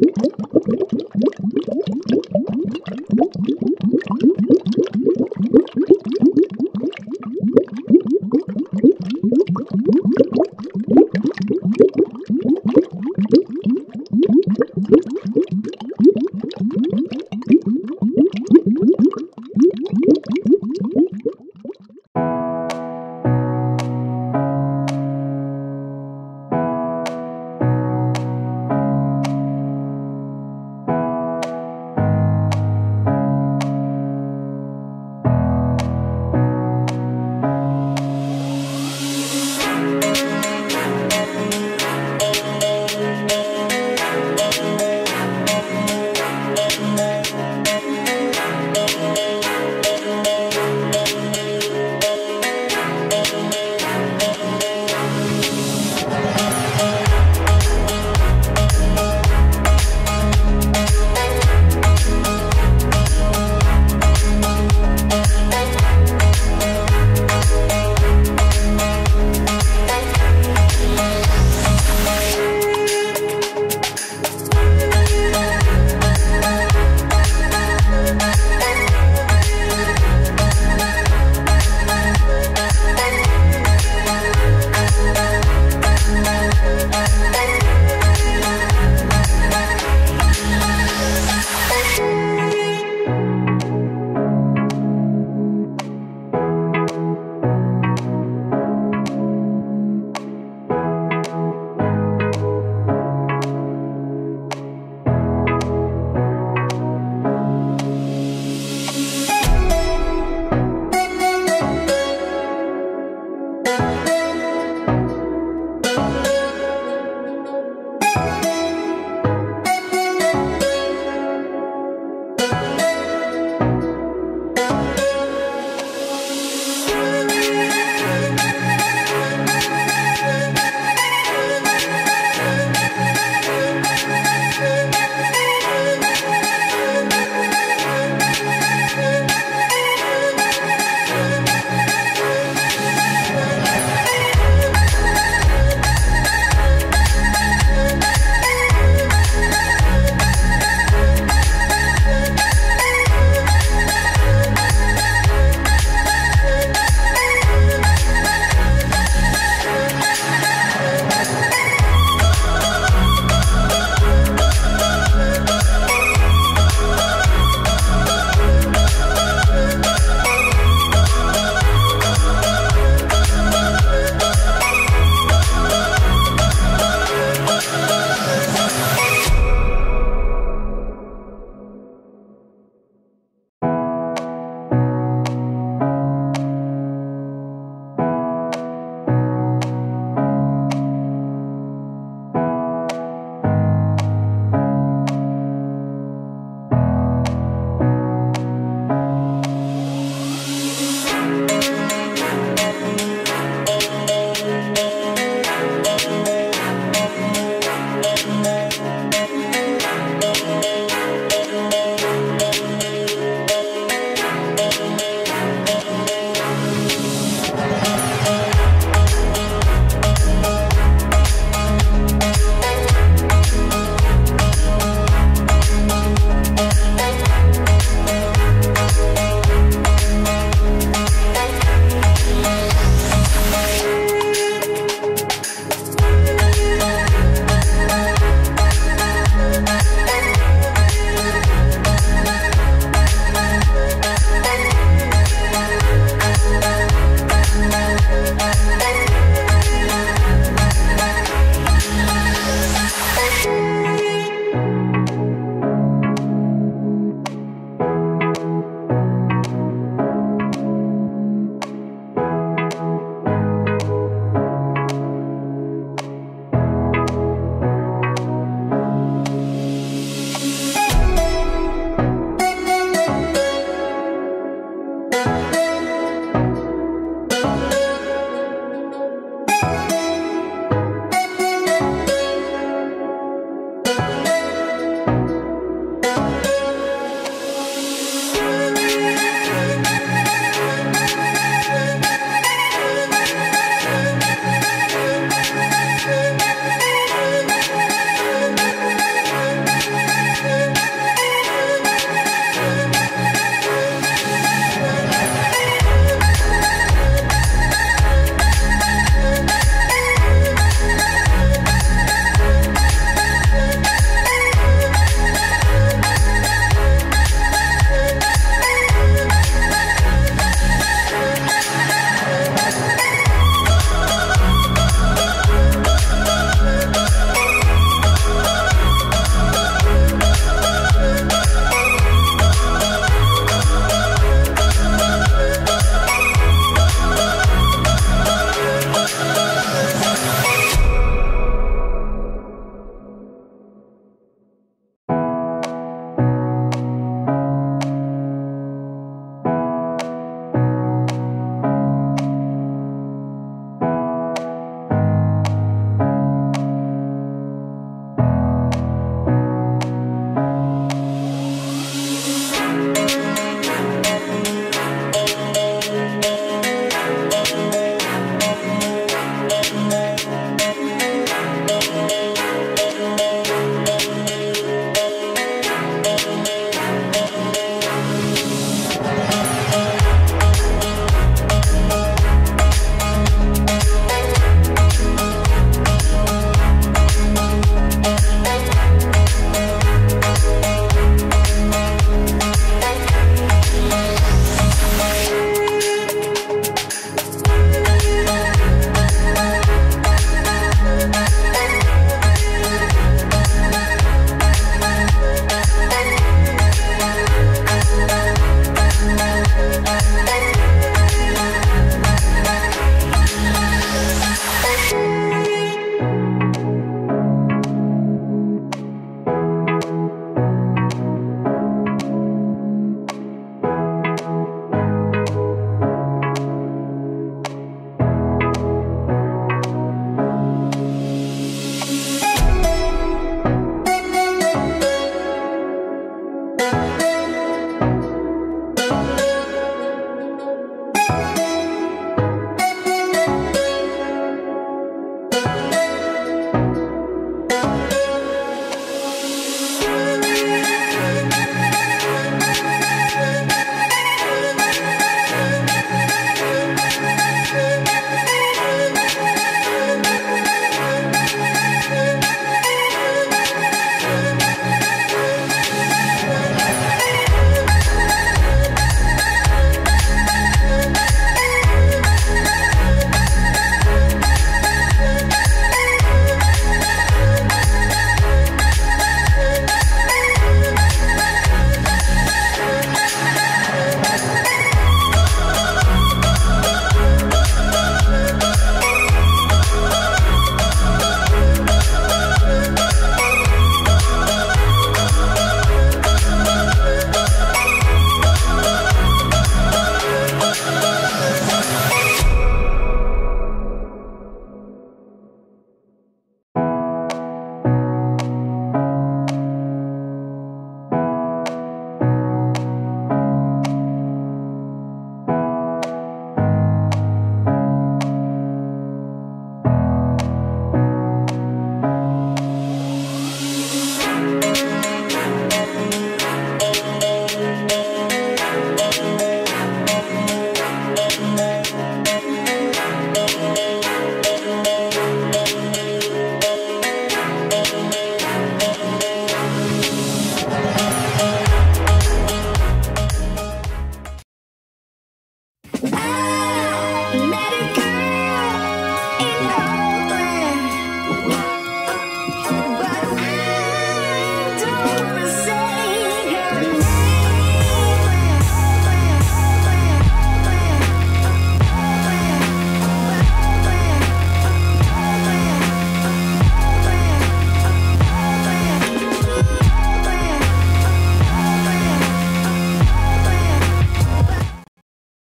Gracias.